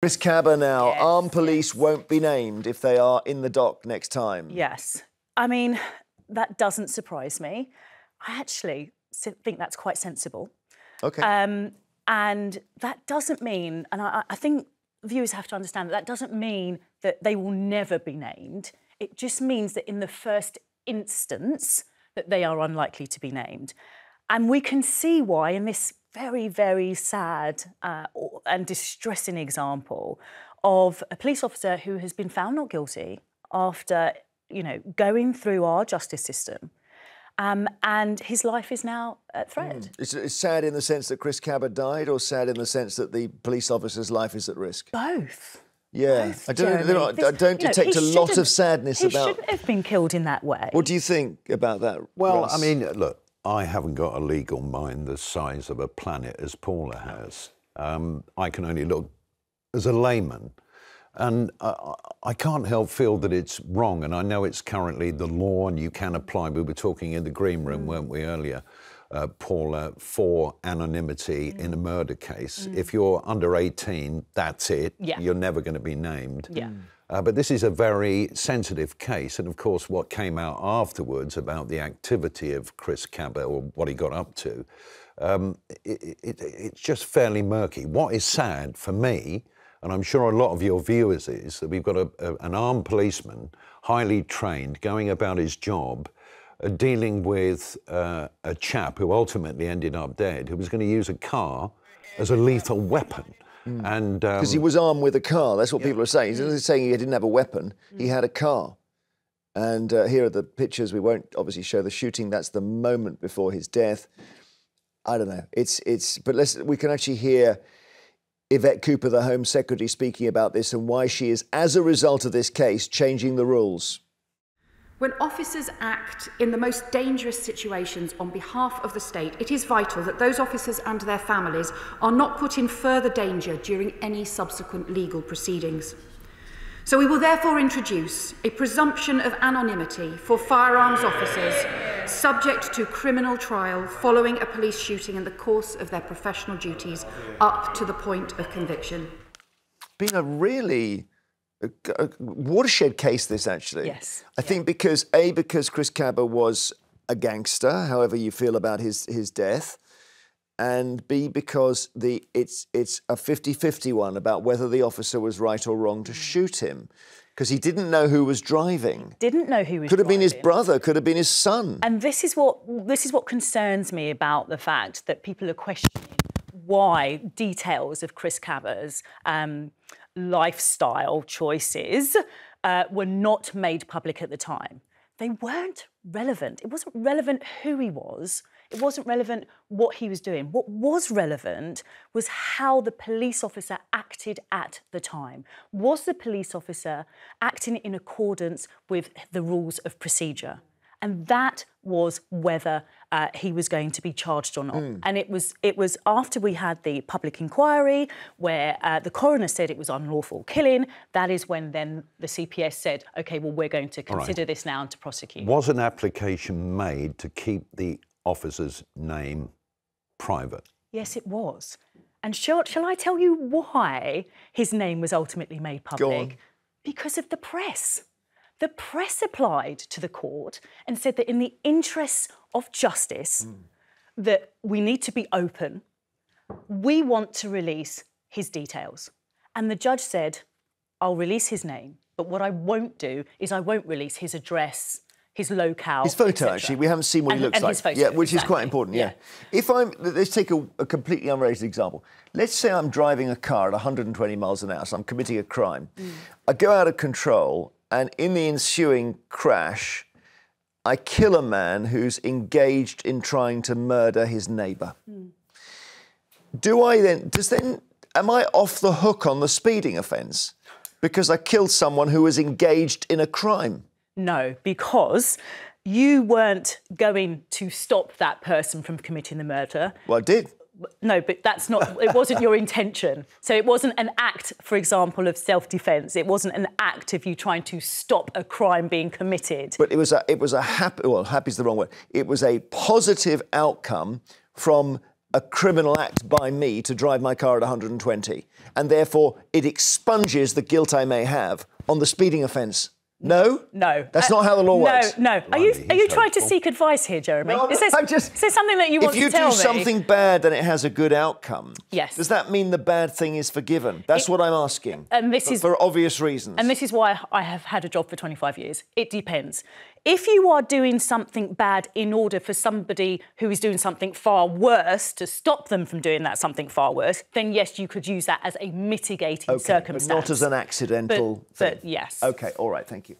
Chris Kaba now. Yes, Armed police won't be named if they are in the dock next time. Yes. I mean, that doesn't surprise me. I actually think that's quite sensible. Okay. Um, and that doesn't mean, and I, I think viewers have to understand that that doesn't mean that they will never be named. It just means that in the first instance, that they are unlikely to be named. And we can see why in this very, very sad uh, and distressing example of a police officer who has been found not guilty after, you know, going through our justice system. Um, and his life is now at threat. It's, it's sad in the sense that Chris Kaba died, or sad in the sense that the police officer's life is at risk? Both. Yeah. Both, I don't, Jeremy. there This- I don't you know, detect a lot of sadness he about. shouldn't have been killed in that way. What do you think about that? Well, Ross? I mean, look, I haven't got a legal mind the size of a planet as Paula has. Um, I can only look as a layman. And I, I- I can't help feel that it's wrong. And I know it's currently the law and you can apply. We were talking in the green room, weren't we, earlier, uh, Paula, for anonymity in a murder case. If you're under 18, that's it. Yeah. You're never going to be named. Yeah. Uh, but this is a very sensitive case, and of course, what came out afterwards about the activity of Chris Kaba or what he got up to, um, it, it, it's just fairly murky. What is sad for me, and I'm sure a lot of your viewers, is that we've got a, a, an armed policeman, highly trained, going about his job, dealing with uh, a chap who ultimately ended up dead, who was going to use a car as a lethal weapon. And um, Because he was armed with a car. That's what people are saying. He's not saying he didn't have a weapon. He had a car. And uh, here are the pictures. We won't obviously show the shooting. That's the moment before his death. I don't know. It's it's. But let's. We can actually hear Yvette Cooper, the Home Secretary, speaking about this and why she is, as a result of this case, changing the rules. When officers act in the most dangerous situations on behalf of the state, it is vital that those officers and their families are not put in further danger during any subsequent legal proceedings. So we will therefore introduce a presumption of anonymity for firearms officers subject to criminal trial following a police shooting in the course of their professional duties up to the point of conviction. Been a really a, watershed case. This actually. Yes. I think because a because Chris Kaba was a gangster, however you feel about his his death, and b because the it's it's a 50-50 one about whether the officer was right or wrong to shoot him, because he didn't know who was driving. Didn't know who was Could have been his brother. Could have been his son. And this is what this is what concerns me about the fact that people are questioning why details of Chris Kaba's um, lifestyle choices uh, were not made public at the time. They weren't relevant. It wasn't relevant who he was. It wasn't relevant what he was doing. What was relevant was how the police officer acted at the time. Was the police officer acting in accordance with the rules of procedure? And that was whether uh, he was going to be charged or not. And it was it was after we had the public inquiry where uh, the coroner said it was unlawful killing. That is when then the CPS said, "Okay, well we're going to right. consider this now and to prosecute." Was an application made to keep the officer's name private? Yes, it was. And shall, shall I tell you why his name was ultimately made public? Because of the press. The press applied to the court and said that in the interests of justice, that we need to be open. We want to release his details. And the judge said, I'll release his name, but what I won't do is I won't release his address, his locale. His photo, actually, we haven't seen what And- he looks and like. his photo, yeah, which is quite exactly. important. Yeah. If I'm, let's take a, a completely unrelated example. Let's say I'm driving a car at 120 miles an hour, so I'm committing a crime. Mm. I go out of control, and in the ensuing crash, I kill a man who's engaged in trying to murder his neighbour. Mm. Do I then? Does then? Am I off the hook on the speeding offence because I killed someone who was engaged in a crime? No, because you weren't going to stop that person from committing the murder. Well, I did. No, but that's not, it wasn't your intention. So it wasn't an act, for example, of self defence. It wasn't an act of you trying to stop a crime being committed. But it was a, it was a happy, well, happy is the wrong word. It was a positive outcome from a criminal act by me to drive my car at 120. and therefore it expunges the guilt I may have on the speeding offence. No? No. That's Uh, not how the law no, works. No, Are you, are you he's trying to seek advice here, Jeremy? No, is, this, I'm just- is there something that you want to do? If you do something bad and it has a good outcome, Yes. does that mean the bad thing is forgiven? That's what I'm asking. and this for, is- for obvious reasons. And this is why I have had a job for 25 years. It depends. If you are doing something bad in order for somebody who is doing something far worse to stop them from doing that something far worse, then yes, you could use that as a mitigating okay, circumstance. but not as an accidental But- thing. but yes. Okay, all right, thank you.